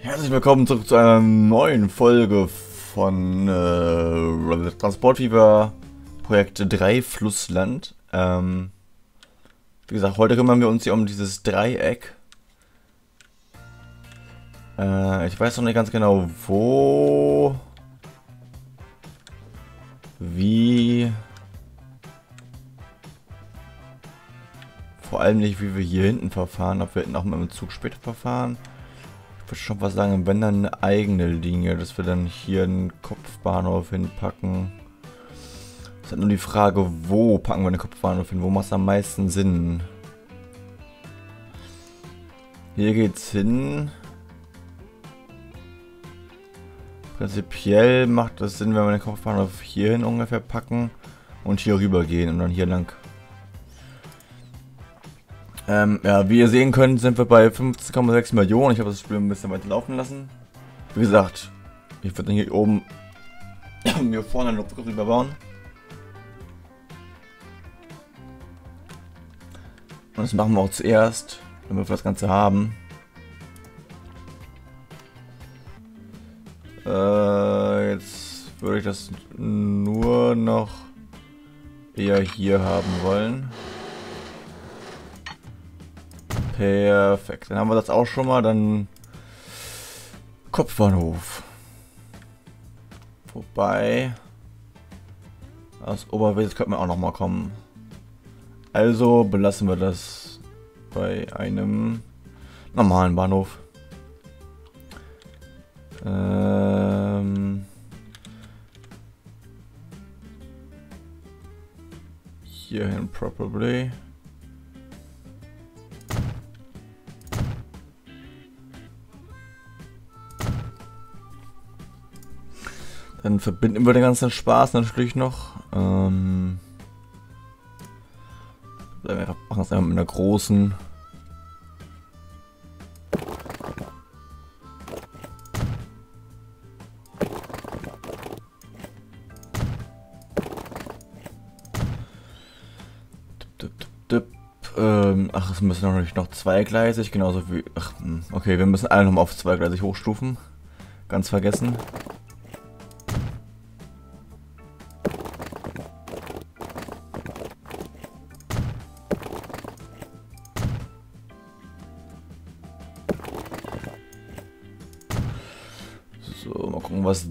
Herzlich willkommen zurück zu einer neuen Folge von äh, Transportfieber Projekt 3 Flussland. Ähm, wie gesagt, heute kümmern wir uns hier um dieses Dreieck. Äh, ich weiß noch nicht ganz genau, wo, wie, vor allem nicht, wie wir hier hinten verfahren, ob wir hinten auch mit dem Zug später verfahren. Würde schon was sagen, wenn dann eine eigene Linie, dass wir dann hier einen Kopfbahnhof hinpacken. Es ist halt nur die Frage, wo packen wir den Kopfbahnhof hin? Wo macht es am meisten Sinn? Hier geht's hin. Prinzipiell macht es Sinn, wenn wir den Kopfbahnhof hier hin ungefähr packen und hier rüber gehen und dann hier lang ähm, ja, wie ihr sehen könnt, sind wir bei 15,6 Millionen. Ich habe das Spiel ein bisschen weiter laufen lassen. Wie gesagt, ich würde hier oben mir vorne noch drüber bauen. Und das machen wir auch zuerst, damit wir das Ganze haben. Äh, jetzt würde ich das nur noch eher hier haben wollen. Perfekt. Dann haben wir das auch schon mal. Dann Kopfbahnhof. Wobei aus Oberwesel könnte man auch noch mal kommen. Also belassen wir das bei einem normalen Bahnhof. Ähm hierhin probably. Dann verbinden wir den ganzen Spaß natürlich noch. Ähm, wir machen es einfach mit einer großen. Ähm, ach, es müssen natürlich noch zweigleisig, genauso wie... Ach, hm, okay, wir müssen alle nochmal auf zweigleisig hochstufen. Ganz vergessen.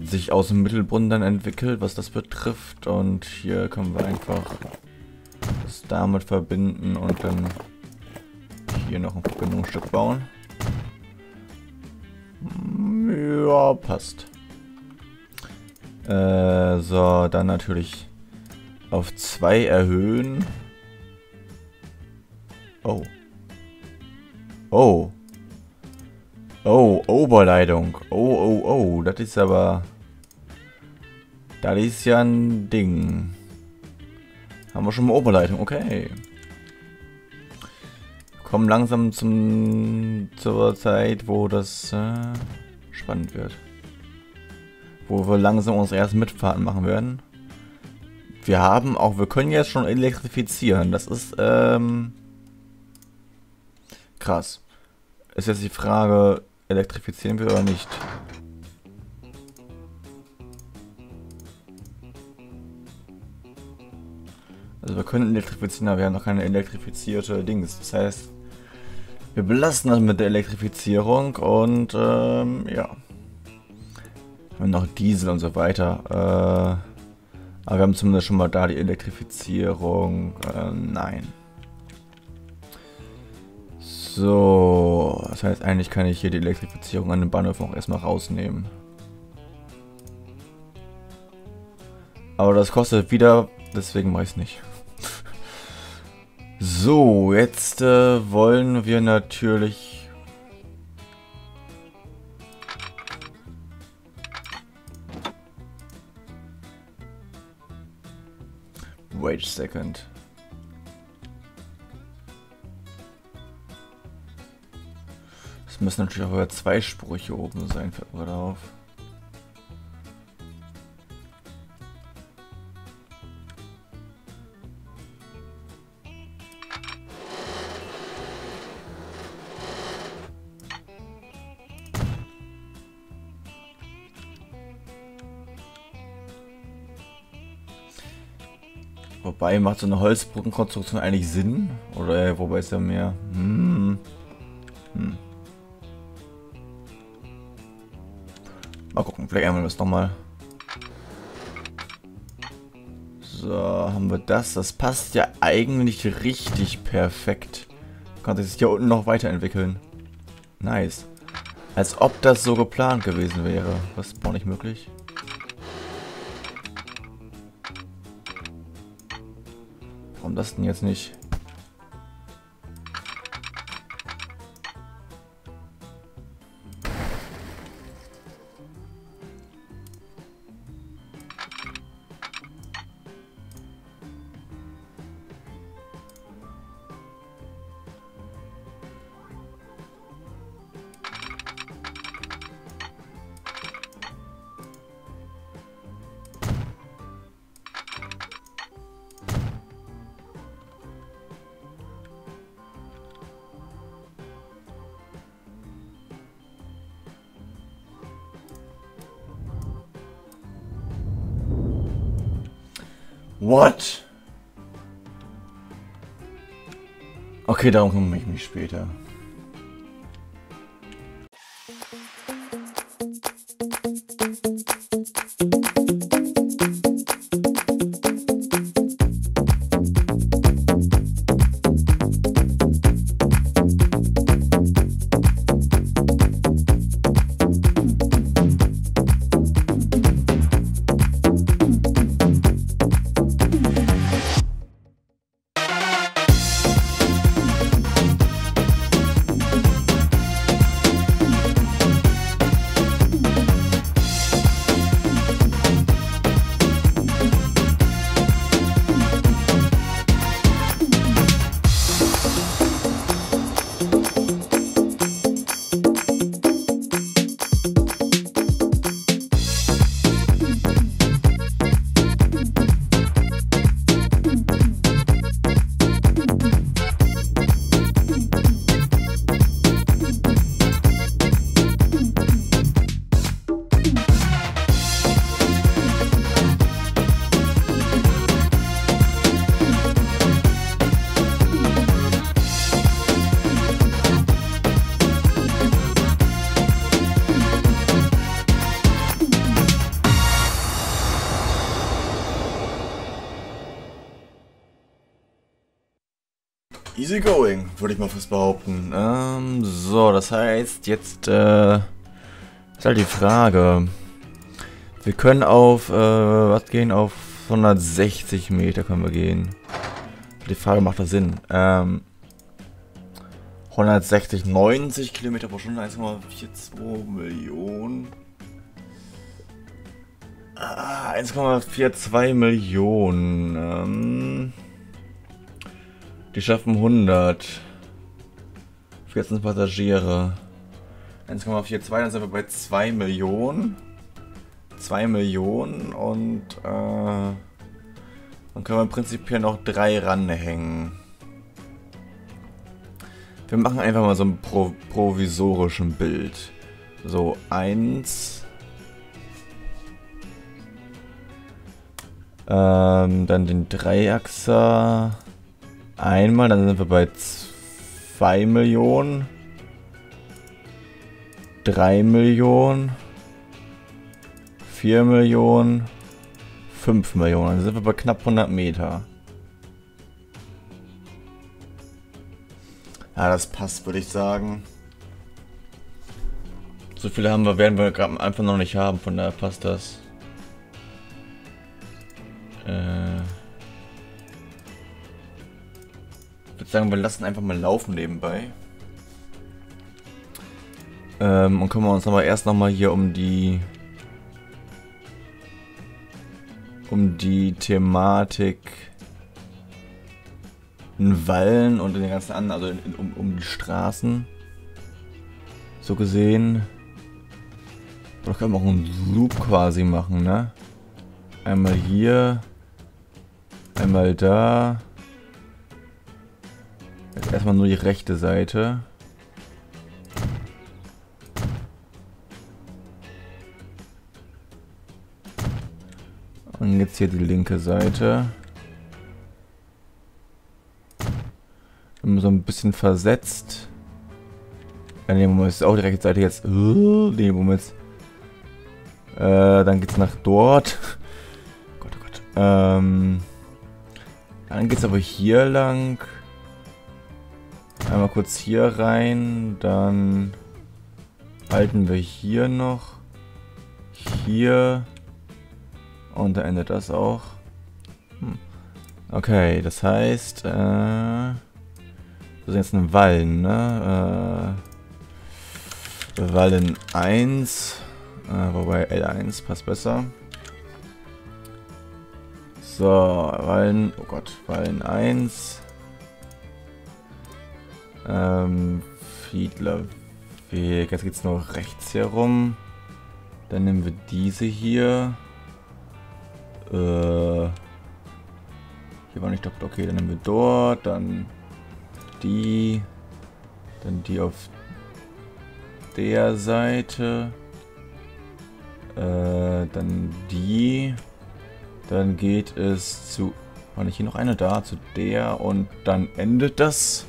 Sich aus dem Mittelbrunnen dann entwickelt, was das betrifft. Und hier können wir einfach das damit verbinden und dann hier noch ein Verbindungsstück bauen. Ja, passt. Äh, so, dann natürlich auf 2 erhöhen. Oh. Oh. Oh, Oberleitung. Oh, oh, oh. Das ist aber... Das ist ja ein Ding. Haben wir schon mal Oberleitung. Okay. Kommen langsam zum zur Zeit, wo das äh, spannend wird. Wo wir langsam unsere ersten Mitfahrten machen werden. Wir haben auch, wir können jetzt schon elektrifizieren. Das ist ähm, krass. Ist jetzt die Frage, Elektrifizieren wir oder nicht? Also wir können elektrifizieren, aber wir haben noch keine elektrifizierte Dings. Das heißt, wir belassen das mit der Elektrifizierung und ähm, ja. Wir haben noch Diesel und so weiter. Äh, aber wir haben zumindest schon mal da die Elektrifizierung. Äh, nein. So, das heißt, eigentlich kann ich hier die Elektrifizierung an den Bahnhof auch erstmal rausnehmen. Aber das kostet wieder, deswegen mache ich es nicht. So, jetzt äh, wollen wir natürlich... Wait a second. Es müssen natürlich auch über zwei Sprüche oben sein, fällt mir auf. Wobei, macht so eine Holzbrückenkonstruktion eigentlich Sinn? Oder äh, wobei ist ja mehr... Hm. Hm. Mal gucken, vielleicht ändern wir das nochmal. So, haben wir das. Das passt ja eigentlich richtig perfekt. Kann sich hier unten noch weiterentwickeln. Nice. Als ob das so geplant gewesen wäre. Was ist auch nicht möglich? Warum das denn jetzt nicht? Okay, darum kümmere ich mich später. Würde ich mal fast behaupten. Ähm, so, das heißt, jetzt äh, ist halt die Frage. Wir können auf, äh, was gehen? Auf 160 Meter können wir gehen. Die Frage, macht das Sinn? Ähm, 160, 90 Kilometer pro Stunde, 1,42 Millionen. Ah, 1,42 Millionen. Ähm, die schaffen 100. 14 Passagiere. 1,42, dann sind wir bei 2 Millionen. 2 Millionen und äh, dann können wir prinzipiell noch drei ranhängen. Wir machen einfach mal so ein Pro provisorischen Bild. So, eins. Ähm, dann den Dreiachser. Einmal, dann sind wir bei 2 Millionen. 3 Millionen. 4 Millionen. 5 Millionen. Dann sind wir bei knapp 100 Meter. Ja, das passt, würde ich sagen. So viele haben wir, werden wir gerade einfach noch nicht haben, von daher passt das. Würde sagen, wir lassen einfach mal laufen nebenbei. Ähm, und kümmern uns aber erst nochmal hier um die um die Thematik in Wallen und in den ganzen anderen, also in, um, um die Straßen. So gesehen. Da können wir auch einen Loop quasi machen, ne? Einmal hier. Einmal da. Erstmal nur die rechte Seite. Und jetzt hier die linke Seite. Immer so ein bisschen versetzt. Ja, ne, Moment, ist auch die rechte Seite jetzt. Ne, Moment. Äh, dann geht's nach dort. Gott, oh Gott. Ähm, dann geht's aber hier lang. Einmal kurz hier rein. Dann halten wir hier noch. Hier. Und da endet das auch. Hm. Okay, das heißt, äh, das ist jetzt ein Wallen, ne? Äh, Wallen 1, äh, wobei L1 passt besser. So, Wallen, oh Gott, Wallen 1. Ähm, Fiedler Weg, jetzt geht's nur rechts herum. Dann nehmen wir diese hier. Äh, hier war nicht doppelt. Okay, dann nehmen wir dort, dann die, dann die auf der Seite, äh, dann die, dann geht es zu, war nicht hier noch eine da, zu der und dann endet das.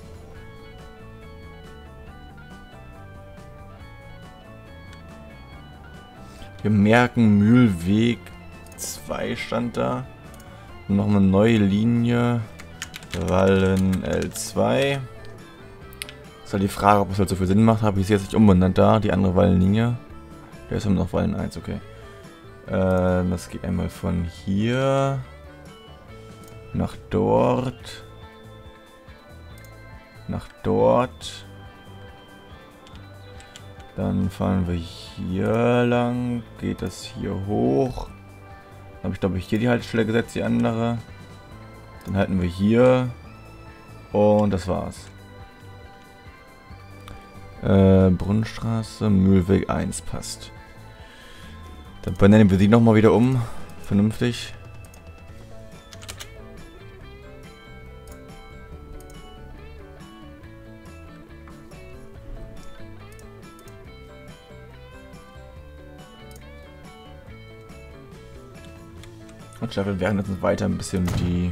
Wir merken Mühlweg 2 stand da. Noch eine neue Linie. Wallen L2. Ist halt die Frage, ob es halt so viel Sinn macht. Habe ich sie jetzt nicht umbenannt da, die andere Wallenlinie. Der ist noch Wallen 1, okay. Äh, das geht einmal von hier nach dort. Nach dort. Dann fahren wir hier lang. Geht das hier hoch habe ich, glaube ich, hier die Haltestelle gesetzt, die andere. Dann halten wir hier. Und das war's. Äh, Brunnenstraße, Mühlweg 1 passt. Dann benennen wir die nochmal wieder um. Vernünftig. Staffeln währenddessen weiter ein bisschen die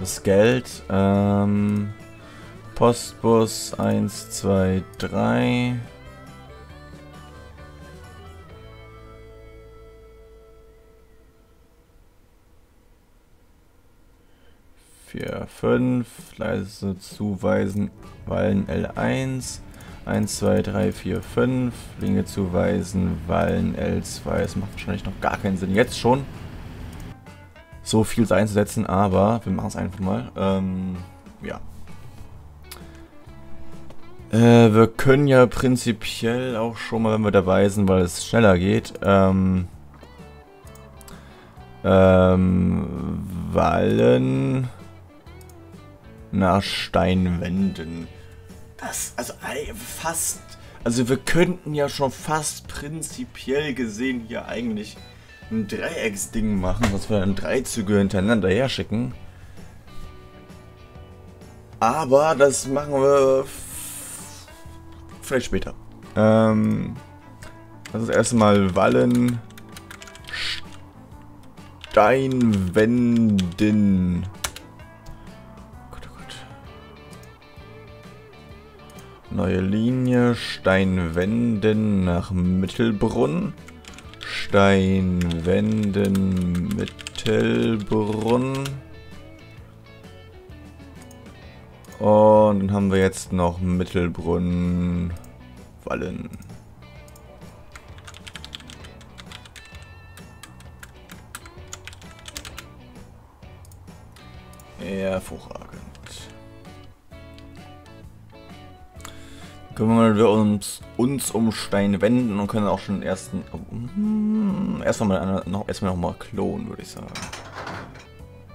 das Geld. Ähm, Postbus 1, 2, 3. Vier, fünf, leise zuweisen, Wallen L1, 1, 2, 3, 4, 5, Linie zuweisen, Wallen L2, das macht wahrscheinlich noch gar keinen Sinn jetzt schon so viel einzusetzen, aber wir machen es einfach mal. Ähm, ja. Äh, wir können ja prinzipiell auch schon mal, wenn wir dabei sind, weil es schneller geht, ähm, ähm, Wallen nach Steinwänden. Das, also fast, also wir könnten ja schon fast prinzipiell gesehen hier eigentlich ein Dreiecksding machen, dass wir dann drei Züge hintereinander her schicken. Aber das machen wir vielleicht später. Ähm, das ist erstmal Wallen Steinwänden. Gott, oh Gott. Neue Linie Steinwänden nach Mittelbrunn. Steinwänden Mittelbrunn. Und dann haben wir jetzt noch Mittelbrunn Wallen. Hervorragend. Kümmern wir uns, uns um Stein wenden und können auch schon den ersten... Oh, mm, erstmal noch, erstmal noch mal klonen, würde ich sagen.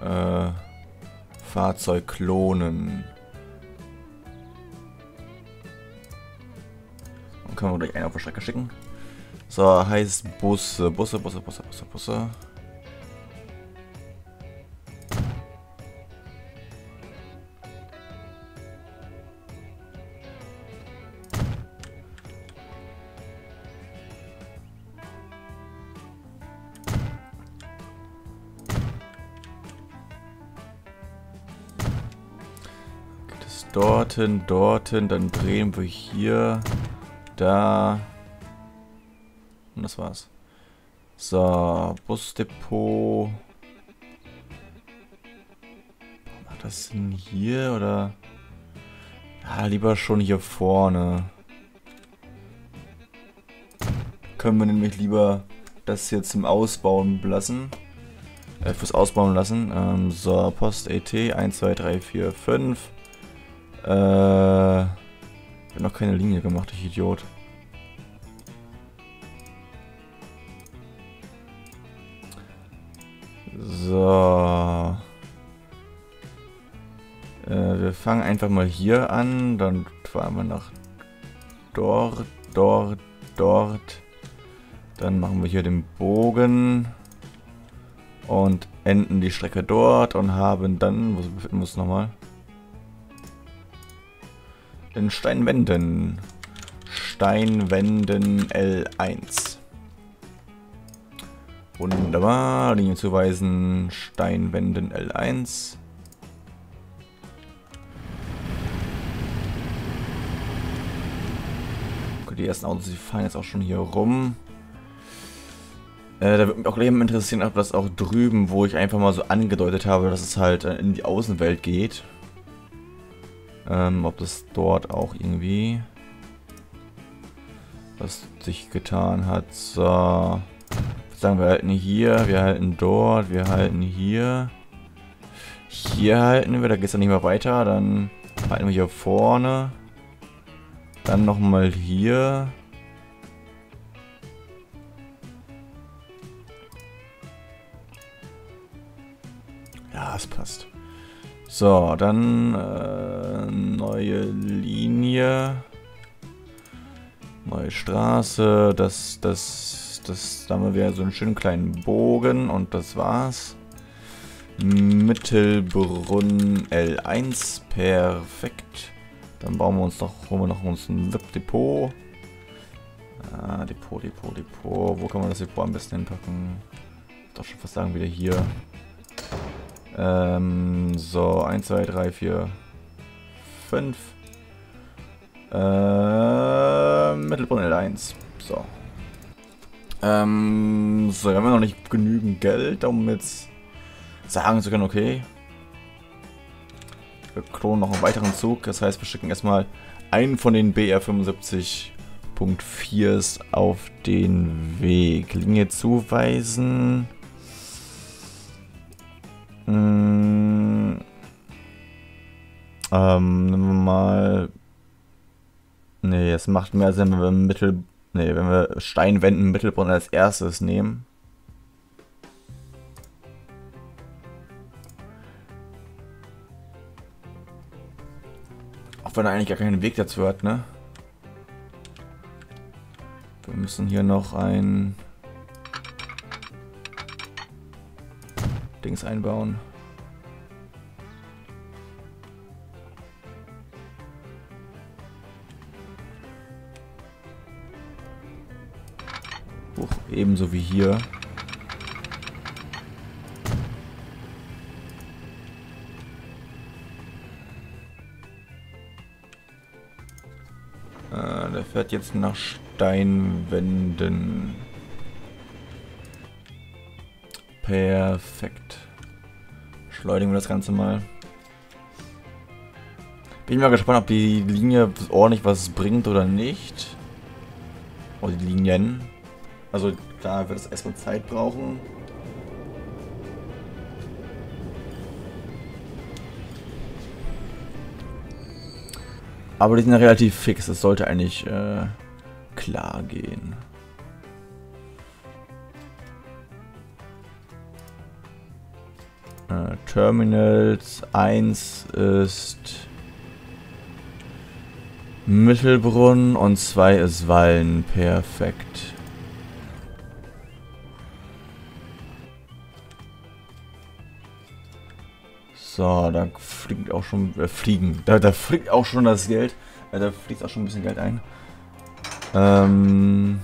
Äh, Fahrzeug klonen. Dann können wir gleich einen auf die Strecke schicken. So, heißt Busse, Busse, Busse, Busse, Busse, Busse. Dorthin, dorthin, dann drehen wir hier, da. Und das war's. So, Busdepot. Macht das Sinn hier oder? Ja, lieber schon hier vorne. Können wir nämlich lieber das hier zum Ausbauen lassen. Äh, fürs Ausbauen lassen. Ähm, so, Post AT 1, 2, 3, 4, 5. Äh, ich habe noch keine Linie gemacht, ich Idiot. So. Äh, wir fangen einfach mal hier an, dann fahren wir nach dort, dort, dort. Dann machen wir hier den Bogen und enden die Strecke dort und haben dann, wo befinden wir uns nochmal? In Steinwänden. Steinwänden L1. Wunderbar. Linie zuweisen. Steinwänden L1. Okay, die ersten Autos, die fahren jetzt auch schon hier rum. Äh, da würde mich auch gleich interessieren, ob das auch drüben, wo ich einfach mal so angedeutet habe, dass es halt äh, in die Außenwelt geht. Ähm, ob das dort auch irgendwie was sich getan hat. So. Sagen wir halten hier, wir halten dort, wir halten hier. Hier halten wir, da geht es dann nicht mehr weiter. Dann halten wir hier vorne. Dann nochmal hier. Ja, es passt. So, dann äh, neue Linie. Neue Straße. Das, das, das, da haben wir so einen schönen kleinen Bogen und das war's. Mittelbrunn L1. Perfekt. Dann bauen wir uns noch, holen wir noch uns ein Depot. Ah, Depot, Depot, Depot. Wo kann man das Depot am besten hinpacken? Doch schon fast sagen, wieder hier. Ähm, so, 1, 2, 3, 4, 5. Äh, Mittelbrunn L1. So. Ähm, so, wir haben noch nicht genügend Geld, um jetzt sagen zu können, okay. Wir klonen noch einen weiteren Zug. Das heißt, wir schicken erstmal einen von den BR75.4s auf den Weg. Linie zuweisen. Mm, ähm, nehmen wir mal. Nee, es macht mehr Sinn, wenn wir Mittel. Nee, wenn wir Steinwänden Mittelbrunn als erstes nehmen. Auch wenn er eigentlich gar keinen Weg dazu hat, ne? Wir müssen hier noch ein Dings einbauen. Huch, ebenso wie hier. Äh, der fährt jetzt nach Steinwänden. Perfekt. Schleudern wir das Ganze mal. Bin mal gespannt, ob die Linie ordentlich was bringt oder nicht. Oder die Linien. Also da wird es erstmal Zeit brauchen. Aber die sind ja relativ fix. Das sollte eigentlich äh, klar gehen. Terminals 1 ist Mittelbrunn und 2 ist Wallen. Perfekt. So, da fliegt auch schon, äh, fliegen, da, da fliegt auch schon das Geld, äh, da fliegt auch schon ein bisschen Geld ein. Ähm,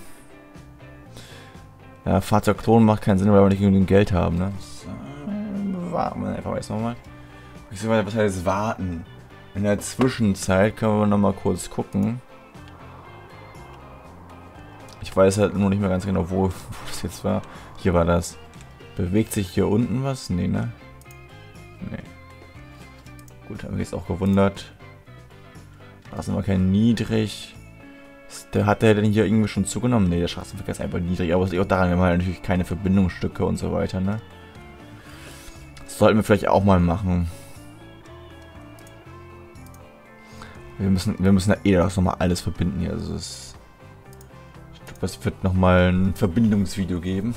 ja, Fahrzeugklonen macht keinen Sinn, weil wir nicht genügend Geld haben, ne? Warten wir einfach erstmal mal. Was heißt warten? In der Zwischenzeit können wir noch mal kurz gucken. Ich weiß halt nur nicht mehr ganz genau, wo, wo das jetzt war. Hier war das. Bewegt sich hier unten was? Nee, ne? Nee. Gut, haben wir jetzt auch gewundert. Da sind wir kein niedrig. Der hat der denn hier irgendwie schon zugenommen? Ne, der Straßenverkehr ist einfach niedrig. Aber es ist auch daran, wir haben halt natürlich keine Verbindungsstücke und so weiter, ne? Sollten wir vielleicht auch mal machen. Wir müssen, wir müssen da eh das nochmal alles verbinden hier. Also es, ich glaube, es wird nochmal ein Verbindungsvideo geben.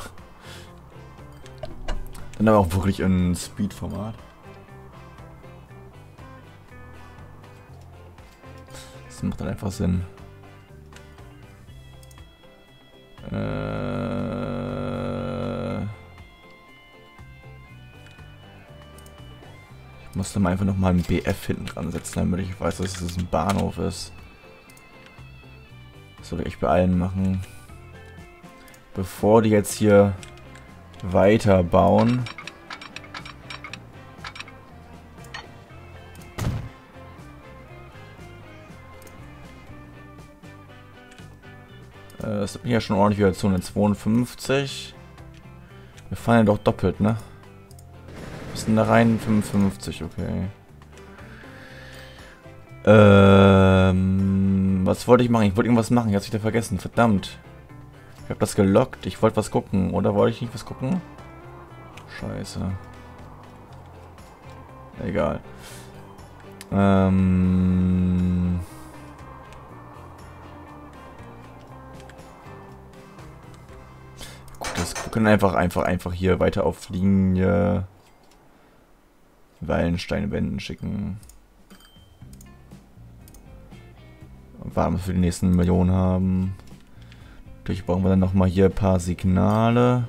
Dann aber auch wirklich ein Speed-Format. Das macht dann einfach Sinn. Äh muss dann einfach nochmal ein BF hinten dran setzen, damit ich weiß, dass es ein Bahnhof ist. Das soll ich bei allen machen. Bevor die jetzt hier weiterbauen. Äh, das ist ja schon ordentlich wieder Zone 52. Wir fahren ja doch doppelt, ne? Was denn da rein? 55, okay. Ähm, was wollte ich machen? Ich wollte irgendwas machen. Ich hab's wieder vergessen. Verdammt. Ich habe das gelockt. Ich wollte was gucken. Oder wollte ich nicht was gucken? Scheiße. Egal. Ähm... Gut, das, wir können einfach, einfach, einfach hier weiter auf Linie Wallensteinwänden schicken. Warten wir für die nächsten Millionen haben. Natürlich brauchen wir dann nochmal hier ein paar Signale.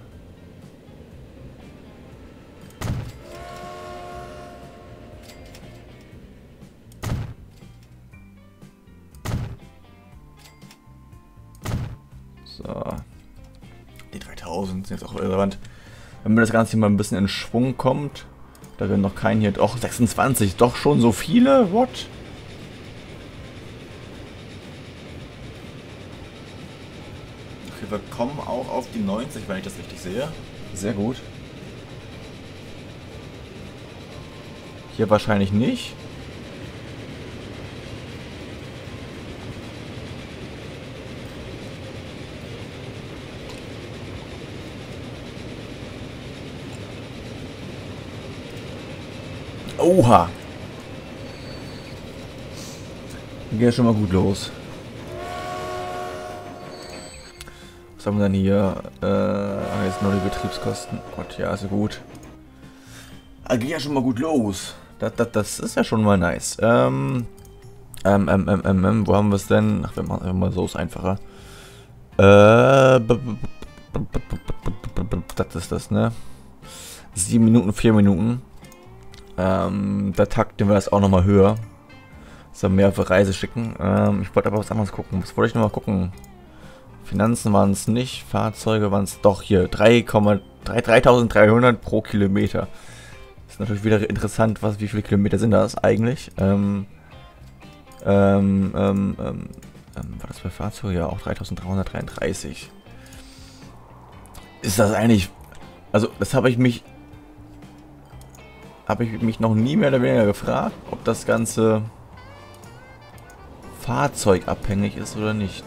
So. Die 3000 sind jetzt auch irrelevant. Wenn mir das Ganze mal ein bisschen in Schwung kommt, da werden noch keinen hier... Doch, 26, doch schon so viele? What? wir kommen auch auf die 90, wenn ich das richtig sehe. Sehr gut. Hier wahrscheinlich nicht. Geht schon mal gut los. Was haben wir dann hier? Äh, jetzt nur die Betriebskosten. Gott, ja, ist ja gut. Ah, geht ja schon mal gut los. Das, das, das ist ja schon mal nice. Ähm, ähm, ähm, ähm, ähm, ähm wo haben wir es denn? Ach, wir machen einfach mal so, ist einfacher. Äh, das ist das, ne? 7 Minuten, 4 Minuten. Ähm, da takten wir das auch nochmal höher. So mehr auf Reise schicken. Ähm, ich wollte aber was anderes gucken. Was wollte ich nochmal gucken? Finanzen waren es nicht, Fahrzeuge waren es doch hier 3,3300 pro Kilometer. Ist natürlich wieder interessant, was wie viele Kilometer sind das eigentlich? Ähm, ähm, ähm, ähm, ähm war das bei Fahrzeuge? Ja, auch 3333. Ist das eigentlich... Also, das habe ich mich... Habe ich mich noch nie mehr oder weniger gefragt, ob das Ganze fahrzeugabhängig ist oder nicht.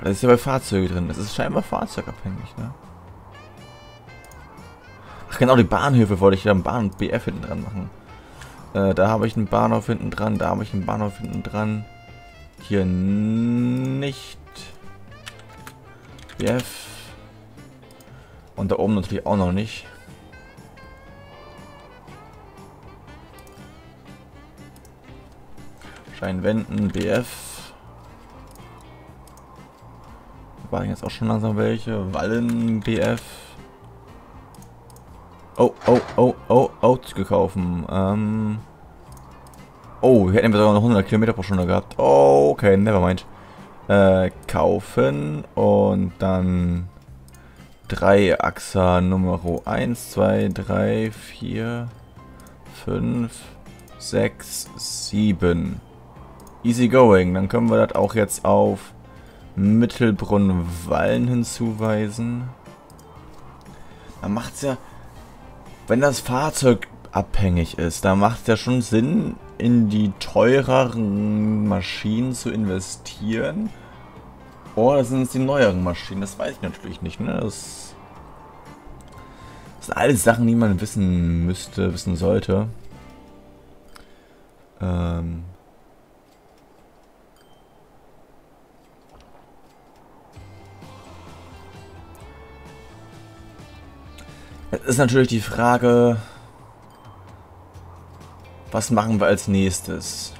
Das ist ja bei Fahrzeugen drin. Das ist scheinbar fahrzeugabhängig, ne? Ach genau, die Bahnhöfe wollte ich ja einen Bahn BF hinten dran machen. Äh, da habe ich einen Bahnhof hinten dran, da habe ich einen Bahnhof hinten dran. Hier nicht. BF. Und da oben natürlich auch noch nicht. Scheinwänden, BF. waren jetzt auch schon langsam welche. Wallen BF. Oh, oh, oh, oh, Autos gekauft. Ähm. Oh, wir hätten wir sogar noch 100 Kilometer pro Stunde gehabt. Oh, okay, nevermind. Äh, kaufen und dann drei Achser Nummer 1, 2, 3, 4, 5, 6, 7. Easy going. Dann können wir das auch jetzt auf Mittelbrunn-Wallen hinzuweisen. Dann macht es ja, wenn das Fahrzeug abhängig ist, dann macht es ja schon Sinn, in die teureren Maschinen zu investieren. Oder sind es die neueren Maschinen? Das weiß ich natürlich nicht. Ne? Das, das sind alles Sachen, die man wissen müsste, wissen sollte. Ähm, Jetzt ist natürlich die Frage, was machen wir als nächstes?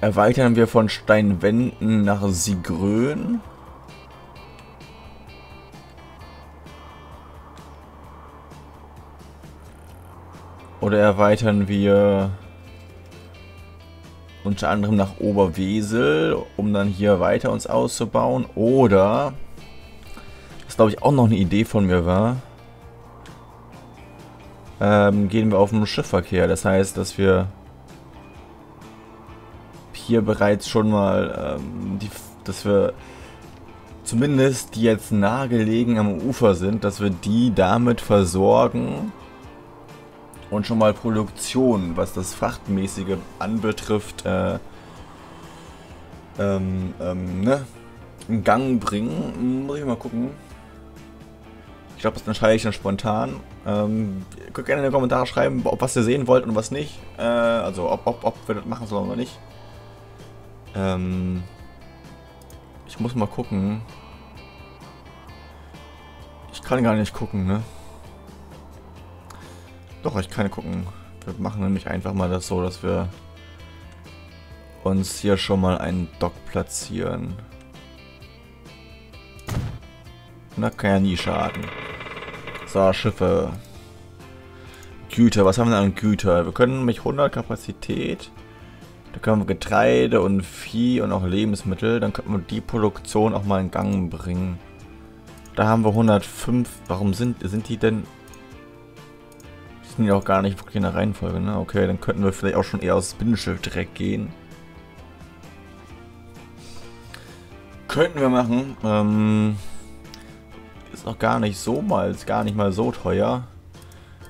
Erweitern wir von Steinwänden nach Sigrön? Oder erweitern wir unter anderem nach Oberwesel, um dann hier weiter uns auszubauen? Oder glaube ich, auch noch eine Idee von mir war, ähm, gehen wir auf den Schiffverkehr. Das heißt, dass wir hier bereits schon mal, ähm, die, dass wir zumindest die jetzt nahegelegen am Ufer sind, dass wir die damit versorgen und schon mal Produktion, was das Frachtmäßige anbetrifft, äh, ähm, ähm, ne, in Gang bringen. Muss ich mal gucken. Ich glaube, das entscheide ich dann spontan. Ähm, ihr könnt gerne in die Kommentare schreiben, ob was ihr sehen wollt und was nicht. Äh, also ob, ob, ob wir das machen sollen oder nicht. Ähm, ich muss mal gucken. Ich kann gar nicht gucken, ne? Doch, ich kann gucken. Wir machen nämlich einfach mal das so, dass wir uns hier schon mal einen Dock platzieren. Na, kann ja nie schaden. So, Schiffe. Güter, was haben wir an Güter? Wir können nämlich 100 Kapazität. Da können wir Getreide und Vieh und auch Lebensmittel. Dann könnten wir die Produktion auch mal in Gang bringen. Da haben wir 105. Warum sind, sind die denn... Sind die auch gar nicht wirklich in der Reihenfolge, ne? Okay, dann könnten wir vielleicht auch schon eher aus Binnenschiff direkt gehen. Könnten wir machen. Ähm ist noch gar nicht so mal, ist gar nicht mal so teuer.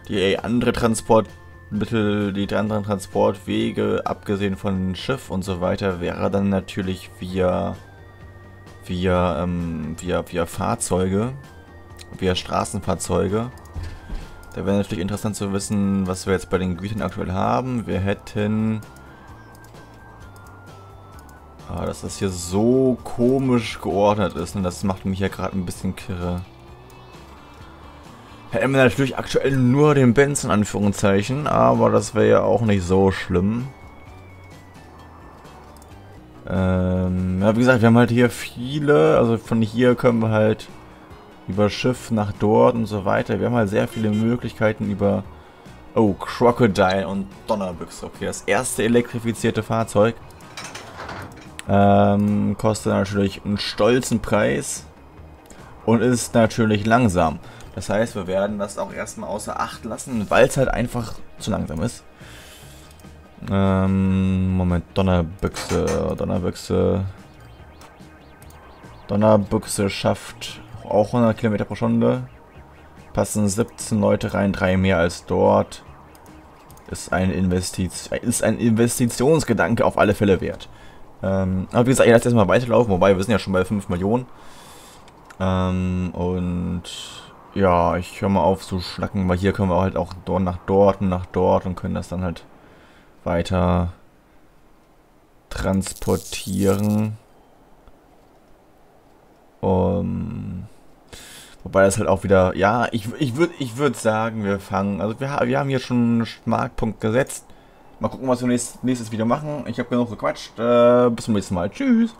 Die andere Transportmittel, die anderen Transportwege, abgesehen von Schiff und so weiter, wäre dann natürlich via, via, ähm, via, via Fahrzeuge, via Straßenfahrzeuge. Da wäre natürlich interessant zu wissen, was wir jetzt bei den Gütern aktuell haben. Wir hätten... Ah, dass das hier so komisch geordnet ist und das macht mich ja gerade ein bisschen kirre. Hätten wir natürlich aktuell nur den Benz in Anführungszeichen, aber das wäre ja auch nicht so schlimm. Ähm, ja, wie gesagt, wir haben halt hier viele, also von hier können wir halt über Schiff nach dort und so weiter. Wir haben halt sehr viele Möglichkeiten über... Oh, Crocodile und Donnerbüchse. Okay, das erste elektrifizierte Fahrzeug. Ähm, kostet natürlich einen stolzen Preis. Und ist natürlich langsam. Das heißt, wir werden das auch erstmal außer Acht lassen, weil es halt einfach zu langsam ist. Ähm, Moment, Donnerbüchse, Donnerbüchse. Donnerbüchse schafft auch 100 Kilometer pro Stunde. Passen 17 Leute rein, drei mehr als dort. Ist ein, Investiz ist ein Investitionsgedanke auf alle Fälle wert. Ähm, aber wie gesagt, ich lasse erstmal weiterlaufen, wobei wir sind ja schon bei 5 Millionen. Ähm, und ja, ich höre mal auf zu schnacken, weil hier können wir halt auch nach dort und nach dort und können das dann halt weiter transportieren. Um, wobei das halt auch wieder, ja, ich, ich würde ich würd sagen, wir fangen, also wir, wir haben hier schon einen Marktpunkt gesetzt. Mal gucken, was wir nächstes, nächstes Video machen. Ich habe genug gequatscht. Äh, bis zum nächsten Mal. Tschüss.